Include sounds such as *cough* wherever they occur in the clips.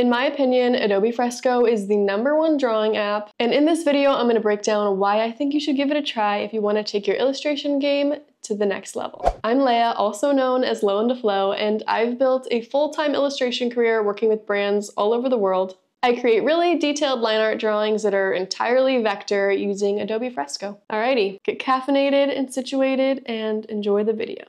In my opinion, Adobe Fresco is the number one drawing app, and in this video I'm going to break down why I think you should give it a try if you want to take your illustration game to the next level. I'm Leah, also known as Loindaflow, and I've built a full-time illustration career working with brands all over the world. I create really detailed line art drawings that are entirely vector using Adobe Fresco. Alrighty, get caffeinated and situated and enjoy the video.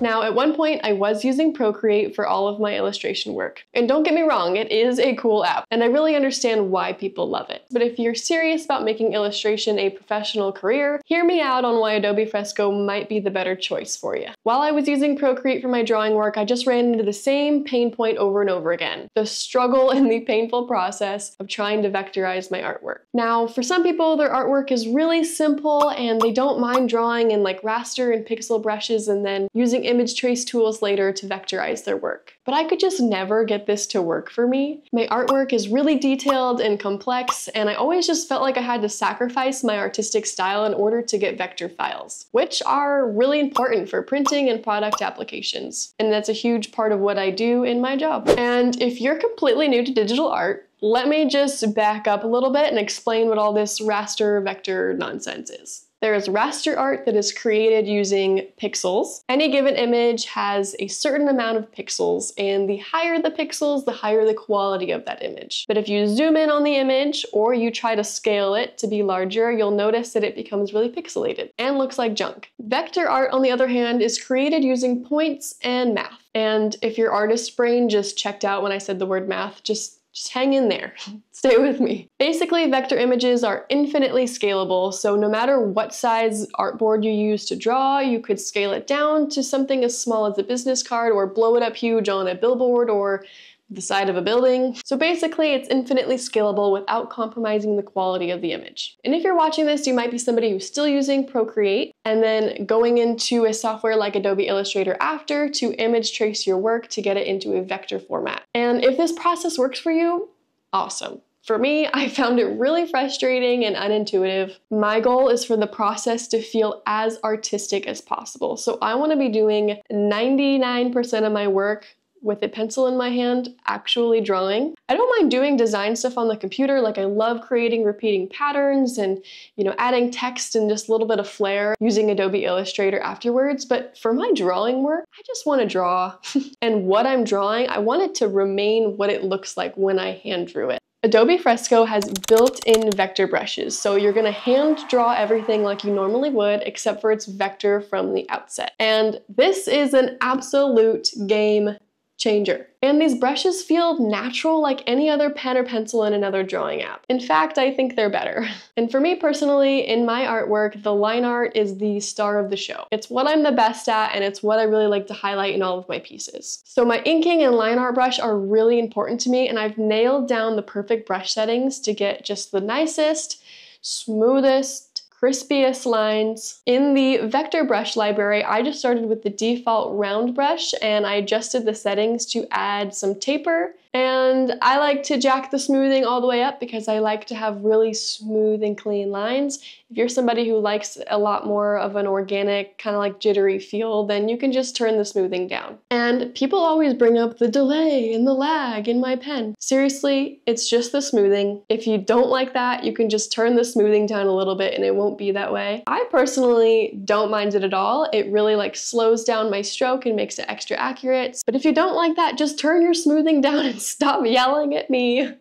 Now, at one point, I was using Procreate for all of my illustration work. And don't get me wrong, it is a cool app, and I really understand why people love it. But if you're serious about making illustration a professional career, hear me out on why Adobe Fresco might be the better choice for you. While I was using Procreate for my drawing work, I just ran into the same pain point over and over again. The struggle and the painful process of trying to vectorize my artwork. Now, for some people, their artwork is really simple and they don't mind drawing in like raster and pixel brushes and then using image trace tools later to vectorize their work. But I could just never get this to work for me. My artwork is really detailed and complex, and I always just felt like I had to sacrifice my artistic style in order to get vector files, which are really important for printing and product applications. And that's a huge part of what I do in my job. And if you're completely new to digital art, let me just back up a little bit and explain what all this raster vector nonsense is. There is raster art that is created using pixels. Any given image has a certain amount of pixels, and the higher the pixels, the higher the quality of that image. But if you zoom in on the image, or you try to scale it to be larger, you'll notice that it becomes really pixelated and looks like junk. Vector art, on the other hand, is created using points and math. And if your artist brain just checked out when I said the word math, just just hang in there. *laughs* Stay with me. Basically, vector images are infinitely scalable, so no matter what size artboard you use to draw, you could scale it down to something as small as a business card or blow it up huge on a billboard or the side of a building. So basically, it's infinitely scalable without compromising the quality of the image. And if you're watching this, you might be somebody who's still using Procreate and then going into a software like Adobe Illustrator after to image trace your work to get it into a vector format. And if this process works for you, awesome. For me, *laughs* I found it really frustrating and unintuitive. My goal is for the process to feel as artistic as possible. So I want to be doing 99% of my work with a pencil in my hand actually drawing. I don't mind doing design stuff on the computer, like I love creating repeating patterns and, you know, adding text and just a little bit of flair using Adobe Illustrator afterwards, but for my drawing work, I just want to draw. *laughs* and what I'm drawing, I want it to remain what it looks like when I hand drew it. Adobe Fresco has built-in vector brushes, so you're gonna hand draw everything like you normally would, except for its vector from the outset. And this is an absolute game changer. And these brushes feel natural like any other pen or pencil in another drawing app. In fact, I think they're better. *laughs* And for me personally, in my artwork, the line art is the star of the show. It's what I'm the best at and it's what I really like to highlight in all of my pieces. So my inking and line art brush are really important to me and I've nailed down the perfect brush settings to get just the nicest, smoothest, crispiest lines. In the vector brush library, I just started with the default round brush and I adjusted the settings to add some taper and I like to jack the smoothing all the way up because I like to have really smooth and clean lines. If you're somebody who likes a lot more of an organic, kind of like jittery feel, then you can just turn the smoothing down. And people always bring up the delay and the lag in my pen. Seriously, it's just the smoothing. If you don't like that, you can just turn the smoothing down a little bit and it won't be that way. I personally don't mind it at all. It really like slows down my stroke and makes it extra accurate. But if you don't like that, just turn your smoothing down and *laughs* stop yelling at me.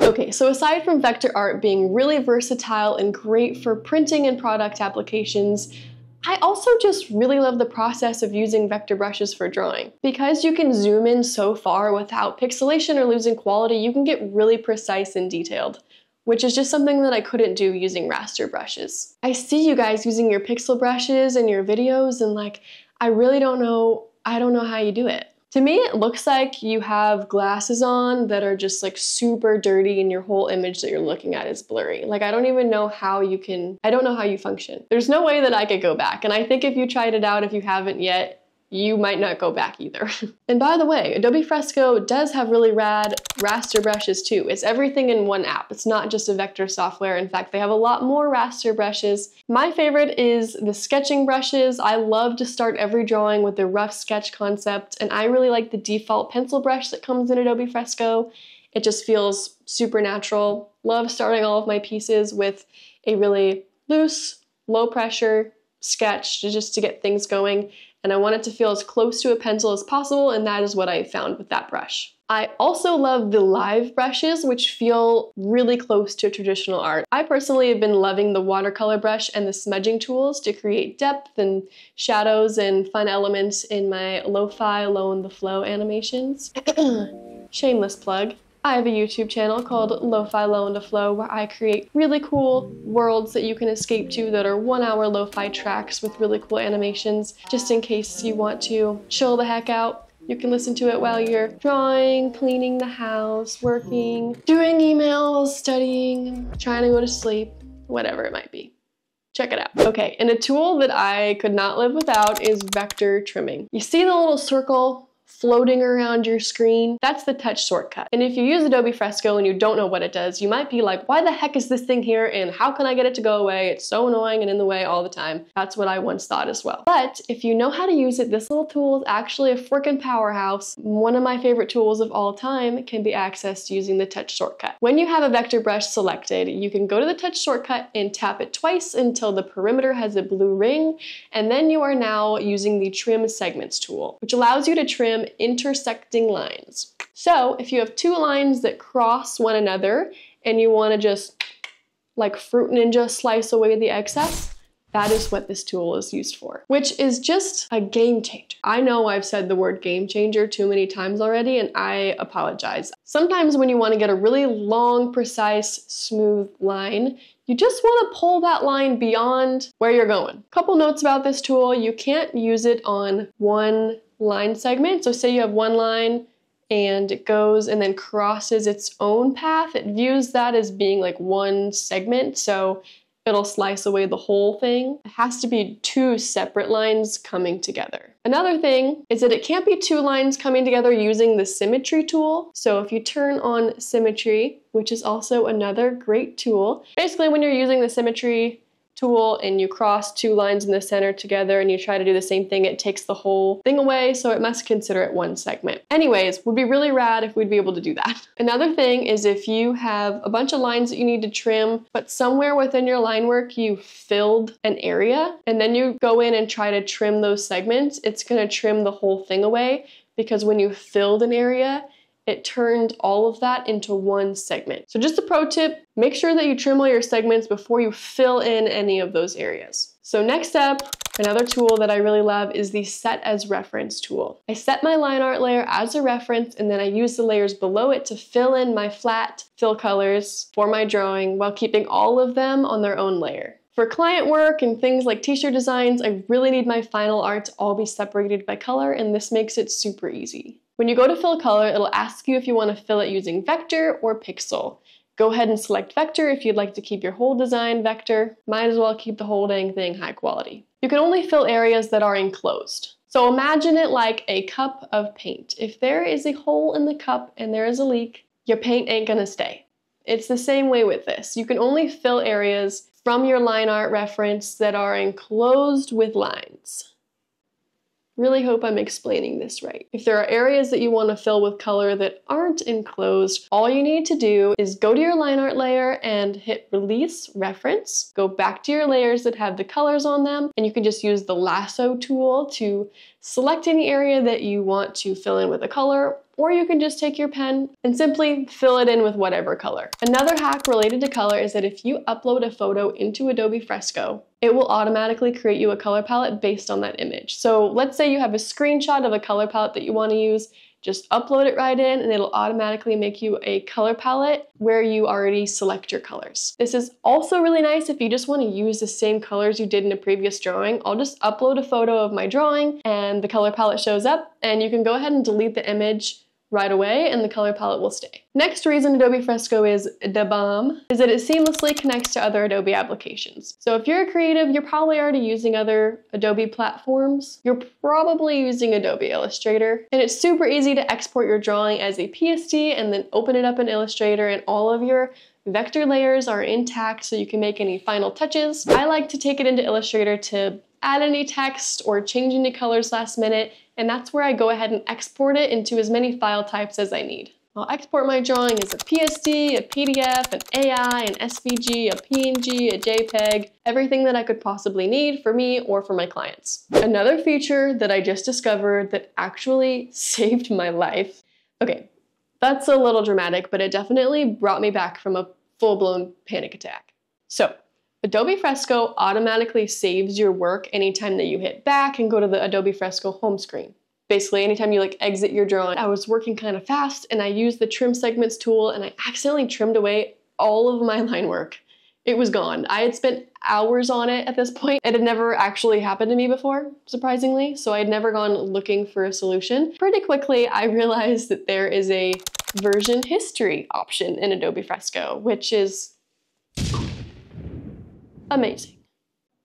Okay, so aside from vector art being really versatile and great for printing and product applications, I also just really love the process of using vector brushes for drawing. Because you can zoom in so far without pixelation or losing quality, you can get really precise and detailed which is just something that I couldn't do using raster brushes. I see you guys using your pixel brushes in your videos and like, I really don't know, I don't know how you do it. To me, it looks like you have glasses on that are just like super dirty and your whole image that you're looking at is blurry. Like I don't even know how you can, I don't know how you function. There's no way that I could go back. And I think if you tried it out, if you haven't yet, you might not go back either. *laughs* and by the way, Adobe Fresco does have really rad raster brushes too. It's everything in one app. It's not just a vector software. In fact, they have a lot more raster brushes. My favorite is the sketching brushes. I love to start every drawing with a rough sketch concept, and I really like the default pencil brush that comes in Adobe Fresco. It just feels super natural. Love starting all of my pieces with a really loose, low pressure sketch just to get things going and I want it to feel as close to a pencil as possible, and that is what I found with that brush. I also love the live brushes, which feel really close to traditional art. I personally have been loving the watercolor brush and the smudging tools to create depth and shadows and fun elements in my lo-fi, low in the flow animations. *clears throat* Shameless plug. I have a YouTube channel called Lo-Fi Low and Flow where I create really cool worlds that you can escape to that are one hour lo-fi tracks with really cool animations just in case you want to chill the heck out. You can listen to it while you're drawing, cleaning the house, working, doing emails, studying, trying to go to sleep, whatever it might be. Check it out. Okay, and a tool that I could not live without is vector trimming. You see the little circle floating around your screen, that's the touch shortcut. And if you use Adobe Fresco and you don't know what it does, you might be like, why the heck is this thing here and how can I get it to go away? It's so annoying and in the way all the time. That's what I once thought as well. But if you know how to use it, this little tool is actually a freaking powerhouse. One of my favorite tools of all time can be accessed using the touch shortcut. When you have a vector brush selected, you can go to the touch shortcut and tap it twice until the perimeter has a blue ring, and then you are now using the trim segments tool, which allows you to trim intersecting lines. So if you have two lines that cross one another and you want to just like Fruit Ninja slice away the excess, that is what this tool is used for, which is just a game changer. I know I've said the word game changer too many times already, and I apologize. Sometimes when you want to get a really long, precise, smooth line, you just want to pull that line beyond where you're going. Couple notes about this tool, you can't use it on one line segment. So say you have one line and it goes and then crosses its own path, it views that as being like one segment. So it'll slice away the whole thing. It has to be two separate lines coming together. Another thing is that it can't be two lines coming together using the symmetry tool. So if you turn on symmetry, which is also another great tool, basically when you're using the symmetry tool and you cross two lines in the center together and you try to do the same thing, it takes the whole thing away, so it must consider it one segment. Anyways, would be really rad if we'd be able to do that. *laughs* Another thing is if you have a bunch of lines that you need to trim, but somewhere within your line work you filled an area, and then you go in and try to trim those segments, it's gonna trim the whole thing away because when you filled an area, it turned all of that into one segment. So just a pro tip, make sure that you trim all your segments before you fill in any of those areas. So next up, another tool that I really love is the set as reference tool. I set my line art layer as a reference and then I use the layers below it to fill in my flat fill colors for my drawing while keeping all of them on their own layer. For client work and things like t-shirt designs, I really need my final art to all be separated by color and this makes it super easy. When you go to fill color, it'll ask you if you want to fill it using vector or pixel. Go ahead and select vector if you'd like to keep your whole design vector. Might as well keep the whole dang thing high quality. You can only fill areas that are enclosed. So imagine it like a cup of paint. If there is a hole in the cup and there is a leak, your paint ain't gonna stay. It's the same way with this. You can only fill areas from your line art reference that are enclosed with lines. Really hope I'm explaining this right. If there are areas that you want to fill with color that aren't enclosed, all you need to do is go to your line art layer and hit release reference, go back to your layers that have the colors on them, and you can just use the lasso tool to select any area that you want to fill in with a color or you can just take your pen and simply fill it in with whatever color. Another hack related to color is that if you upload a photo into Adobe Fresco, it will automatically create you a color palette based on that image. So let's say you have a screenshot of a color palette that you want to use, just upload it right in and it'll automatically make you a color palette where you already select your colors. This is also really nice if you just want to use the same colors you did in a previous drawing. I'll just upload a photo of my drawing and the color palette shows up and you can go ahead and delete the image right away and the color palette will stay. Next reason Adobe Fresco is the bomb is that it seamlessly connects to other Adobe applications. So if you're a creative, you're probably already using other Adobe platforms. You're probably using Adobe Illustrator and it's super easy to export your drawing as a PSD and then open it up in Illustrator and all of your vector layers are intact so you can make any final touches. I like to take it into Illustrator to add any text or change any colors last minute, and that's where I go ahead and export it into as many file types as I need. I'll export my drawing as a PSD, a PDF, an AI, an SVG, a PNG, a JPEG, everything that I could possibly need for me or for my clients. Another feature that I just discovered that actually *laughs* saved my life. Okay, that's a little dramatic, but it definitely brought me back from a full-blown panic attack. So, Adobe Fresco automatically saves your work anytime that you hit back and go to the Adobe Fresco home screen. Basically, anytime you like exit your drawing, I was working kind of fast and I used the trim segments tool and I accidentally trimmed away all of my *laughs* line work. It was gone. I had spent hours on it at this point. It had never actually happened to me before, surprisingly, so I had never gone looking for a solution. Pretty quickly, I *laughs* realized that there is a version history option in Adobe Fresco, which is amazing.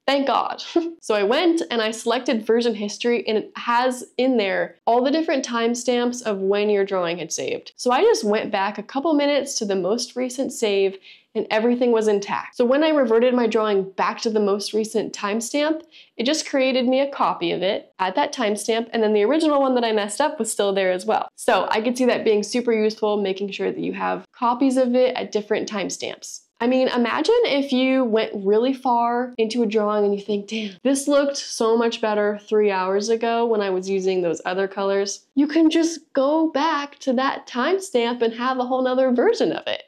Thank God. *laughs* so I went and I selected version history and it has in there all the different timestamps of when your drawing had saved. So I just went back a couple minutes to the most recent save and everything was intact. So when I reverted my drawing back to the most recent timestamp, it just created me a copy of it at that timestamp, and then the original one that I messed up was still there as well. So I could see that being super useful, making sure that you have copies of it at different timestamps. I mean, imagine if you went really far into a drawing and you think, damn, this looked so much better three hours ago when I was using those other colors. You can just go back to that timestamp and have a whole nother version of it.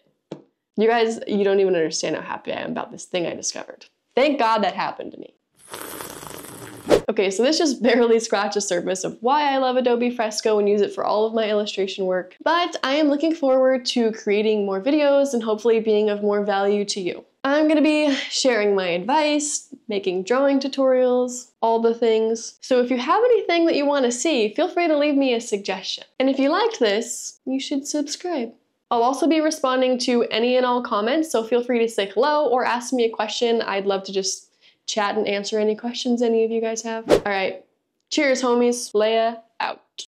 You guys, you don't even understand how happy I am about this thing I discovered. Thank God that happened to me. Okay, so this just *laughs* barely scratched the surface of why I love Adobe Fresco and use it for all of my illustration work, but I am looking forward to creating more videos and hopefully being of more value to you. I'm gonna be sharing my advice, making drawing tutorials, all the things. So if you have anything that you wanna see, feel free to leave me a suggestion. And if you liked this, you should subscribe. I'll also be responding to any and all comments, so feel free to say hello or ask me a question. I'd love to just chat and answer any questions any of you guys have. All right, cheers, homies. Leia out.